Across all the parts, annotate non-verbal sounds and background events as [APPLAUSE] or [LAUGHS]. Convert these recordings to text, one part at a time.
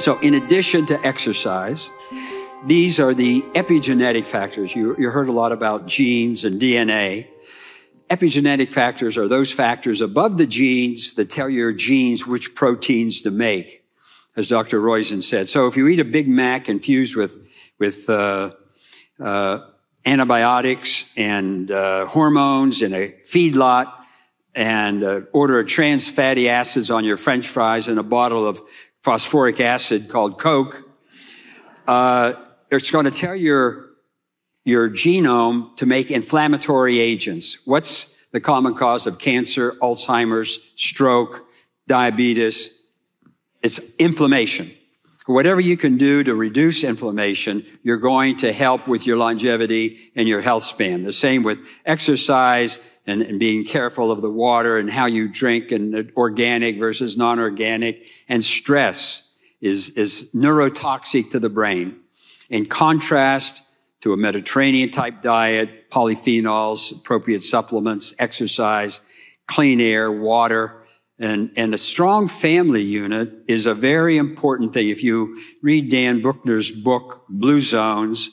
So, in addition to exercise, these are the epigenetic factors. You, you heard a lot about genes and DNA. Epigenetic factors are those factors above the genes that tell your genes which proteins to make, as Dr. Roizen said. So if you eat a Big Mac infused with, with uh, uh, antibiotics and uh, hormones in a feedlot, and uh, order a trans fatty acids on your French fries and a bottle of phosphoric acid called Coke, uh, it's going to tell your, your genome to make inflammatory agents. What's the common cause of cancer, Alzheimer's, stroke, diabetes? It's inflammation. Whatever you can do to reduce inflammation, you're going to help with your longevity and your health span. The same with exercise and, and being careful of the water and how you drink and uh, organic versus non-organic and stress is, is neurotoxic to the brain. In contrast to a Mediterranean type diet, polyphenols, appropriate supplements, exercise, clean air, water, and, and a strong family unit is a very important thing. If you read Dan Buettner's book, Blue Zones,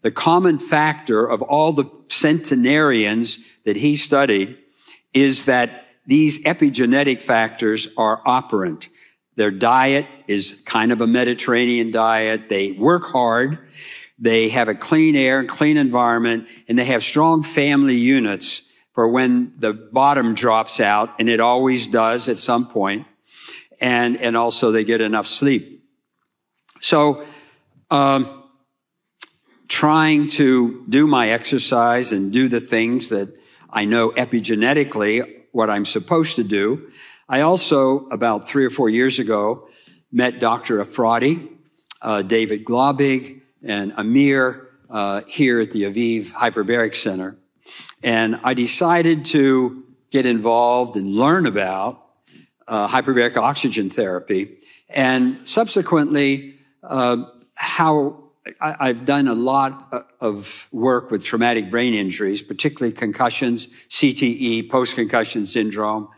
the common factor of all the centenarians that he studied is that these epigenetic factors are operant. Their diet is kind of a Mediterranean diet. They work hard. They have a clean air clean environment, and they have strong family units for when the bottom drops out, and it always does at some. And, and also they get enough sleep. So, um, trying to do my exercise and do the things that I know epigenetically what I'm supposed to do. I also, about three or four years ago, met Dr. Efrati, uh, David Globig, and Amir uh, here at the Aviv Hyperbaric Center. And I decided to get involved and learn about uh, hyperbaric oxygen therapy and subsequently uh, how I, have done a lot uh, of work with traumatic brain injuries, particularly concussions, CTE, post-concussion syndrome,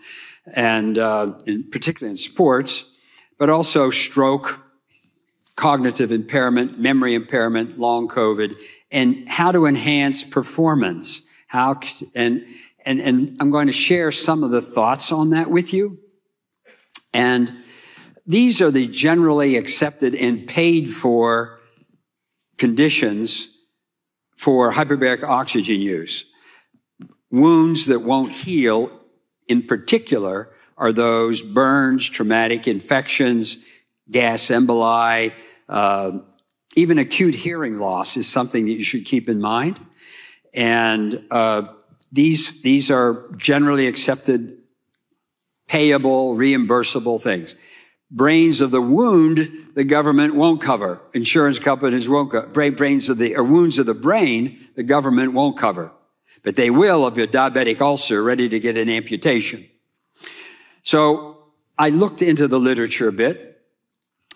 and uh, particularly in sports, but also stroke, cognitive impairment, memory impairment, long COVID, and how to enhance performance. How and and and I'm going to share some of the thoughts on that with you. And these are the generally accepted and paid for conditions for hyperbaric oxygen use. Wounds that won't heal, in particular, are those burns, traumatic infections, gas emboli, uh, even acute hearing loss is something that you should keep in mind. And uh, these these are generally accepted, payable, reimbursable things. Brains of the wound, the government won't cover. Insurance companies won't cover. Brains of the, or wounds of the brain, the government won't cover. But they will of your diabetic ulcer ready to get an amputation. So I looked into the literature a bit.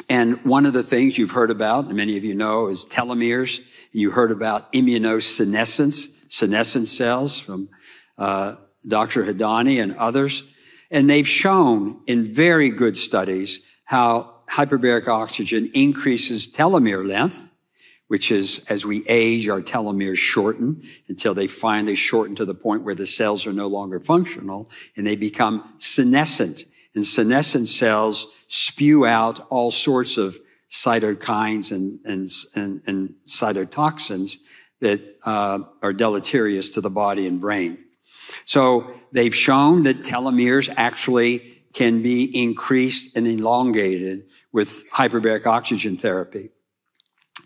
And one of the things you've heard about, and many of you know, is telomeres. You heard about immunosenescence, senescent cells from uh, Dr. Hadanny and others. And they've shown in very good studies how hyperbaric oxygen increases telomere length, which is as we age, our telomeres shorten until they finally shorten to the point where the cells are no longer functional and they become senescent. And senescent cells spew out all sorts of cytokines and, and, and, and cytotoxins that uh, are deleterious to the body and brain. So they've shown that telomeres actually can be increased and elongated with hyperbaric oxygen therapy.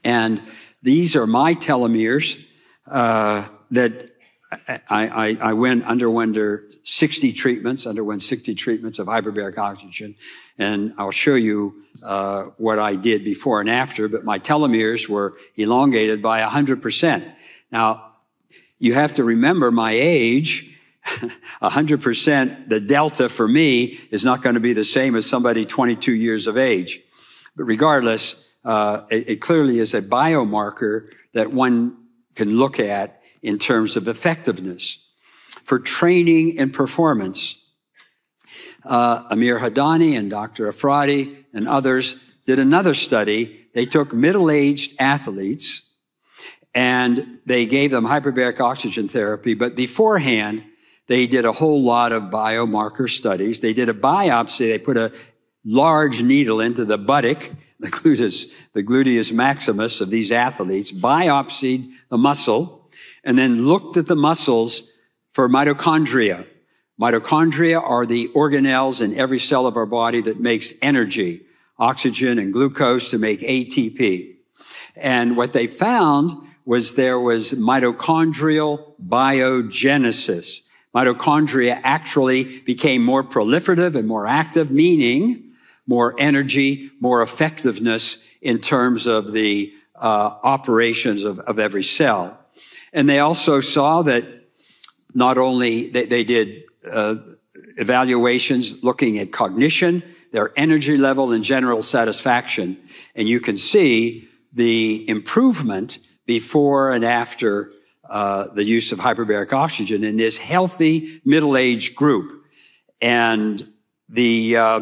And these are my telomeres uh, that I, I, I, went underwent 60 treatments, underwent 60 treatments of hyperbaric oxygen. And I'll show you uh, what I did before and after, but my telomeres were elongated by 100%. Now, you have to remember my age [LAUGHS] 100%, the delta for me is not going to be the same as somebody 22 years of age. But regardless, uh, it, it, clearly is a biomarker that one can look at in terms of effectiveness. For training and performance, uh, Amir Hadanny and Dr. Efrati and others did another study. They took middle-aged athletes and they gave them hyperbaric oxygen therapy, but beforehand, they did a whole lot of biomarker studies. They did a biopsy. They put a large needle into the buttock, the gluteus, the gluteus maximus of these athletes, biopsied the muscle, and then looked at the muscles for mitochondria. Mitochondria are the organelles in every cell of our body that makes energy, oxygen and glucose to make ATP. And what they found was there was mitochondrial biogenesis. Mitochondria actually became more proliferative and more active, meaning more energy, more effectiveness in terms of the uh, operations of, of every cell. And they also saw that not only they, they did uh, evaluations looking at cognition, their energy level, and general satisfaction, and you can see the improvement before and after uh, the use of hyperbaric oxygen in this healthy middle-aged group, and the uh,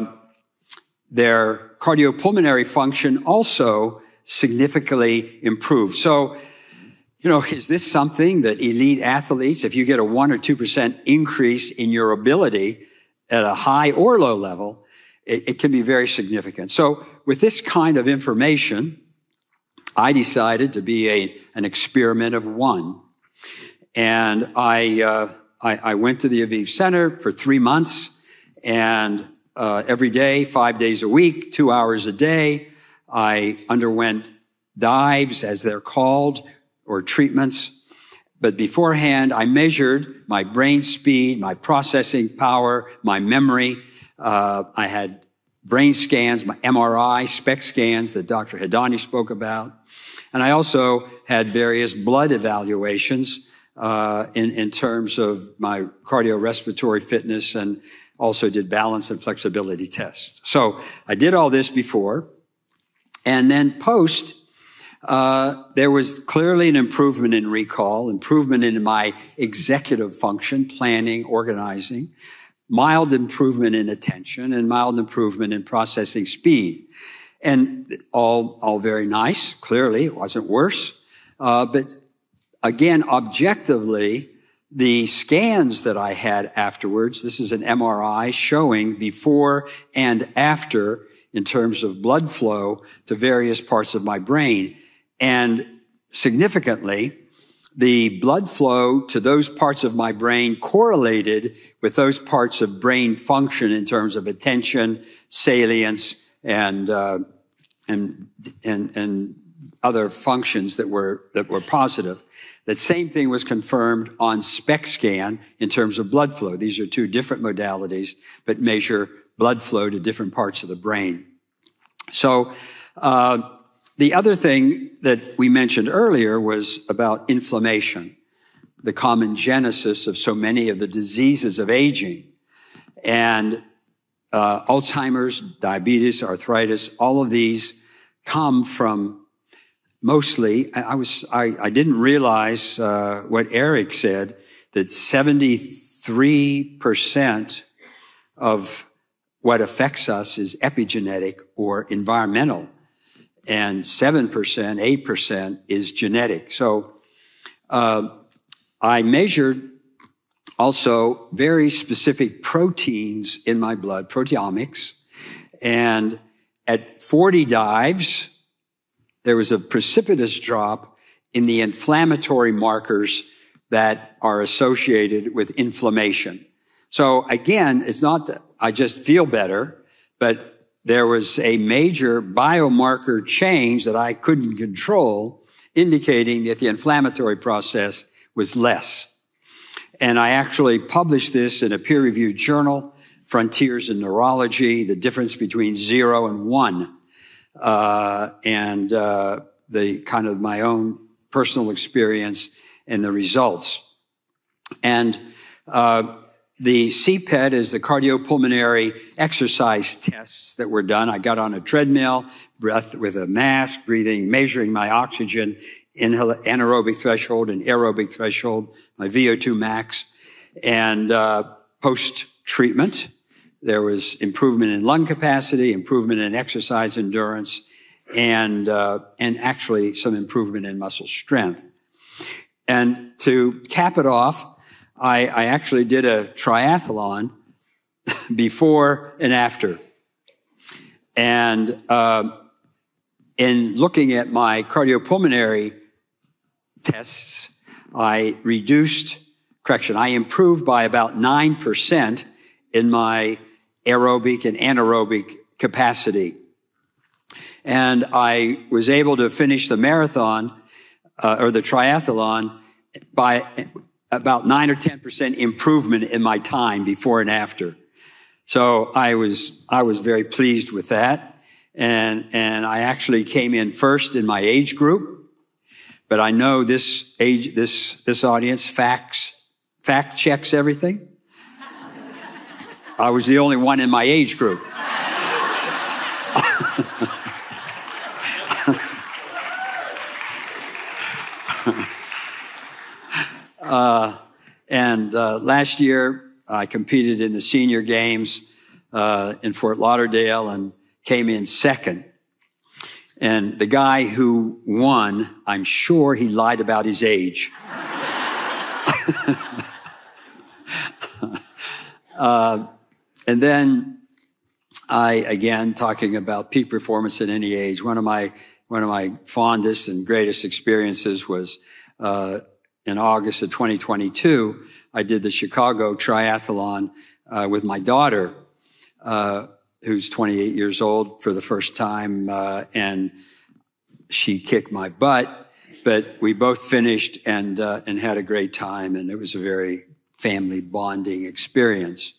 their cardiopulmonary function also significantly improved. So you know, is this something that elite athletes, if you get a one or 2% increase in your ability at a high or low level, it, it, can be very significant. So with this kind of information, I decided to be a, an experiment of one. And I, uh, I, I, went to the Aviv Center for three months and uh, every day, five days a week, two hours a day, I underwent dives, as they're called, or treatments. But beforehand, I measured my brain speed, my processing power, my memory. Uh, I had brain scans, my MRI, SPECT scans that Dr. Hadanny spoke about. And I also had various blood evaluations uh, in, in terms of my cardiorespiratory fitness and also did balance and flexibility tests. So I did all this before. And then post, uh, there was clearly an improvement in recall, improvement in my executive function, planning, organizing, mild improvement in attention, and mild improvement in processing speed. And all, all very nice. Clearly, it wasn't worse. Uh, but again, objectively, the scans that I had afterwards, this is an MRI showing before and after in terms of blood flow to various parts of my brain. And significantly, the blood flow to those parts of my brain correlated with those parts of brain function in terms of attention, salience, and uh, and and and other functions that were that were positive. That same thing was confirmed on SPECT scan in terms of blood flow. These are two different modalities, but measure blood flow to different parts of the brain. So. Uh, the other thing that we mentioned earlier was about inflammation, the common genesis of so many of the diseases of aging. And uh, Alzheimer's, diabetes, arthritis, all of these come from mostly, I, was, I, I didn't realize uh, what Eric said, that 73% of what affects us is epigenetic or environmental and 7%, 8% is genetic. So uh, I measured also very specific proteins in my blood, proteomics. And at 40 dives, there was a precipitous drop in the inflammatory markers that are associated with inflammation. So again, it's not that I just feel better, but there was a major biomarker change that I couldn't control, indicating that the inflammatory process was less. And I actually published this in a peer reviewed journal, Frontiers in Neurology, the difference between zero and one, uh, and uh, the kind of my own personal experience and the results. And uh, the CPET is the cardiopulmonary exercise tests that were done. I got on a treadmill, breath with a mask, breathing, measuring my oxygen, anaerobic threshold and aerobic threshold, my VO2 max, and uh, post treatment. there was improvement in lung capacity, improvement in exercise endurance, and, uh, and actually some improvement in muscle strength. And to cap it off, I, I actually did a triathlon before and after. And uh, in looking at my cardiopulmonary tests, I reduced, correction, I improved by about 9% in my aerobic and anaerobic capacity. And I was able to finish the marathon uh, or the triathlon by about nine or 10% improvement in my time before and after. So I was, I was very pleased with that. And, and I actually came in first in my age group. But I know this age, this, this audience facts, fact checks everything. I was the only one in my age group. [LAUGHS] uh, and uh, last year, I competed in the senior games uh, in Fort Lauderdale and came in second. And the guy who won, I'm sure he lied about his age. [LAUGHS] uh, and then I, again, talking about peak performance at any age, one of my, one of my fondest and greatest experiences was uh, in August of 2022. I did the Chicago Triathlon uh, with my daughter, uh, who's 28 years old for the first time, uh, and she kicked my butt. But we both finished and uh, and had a great time, and it was a very family bonding experience.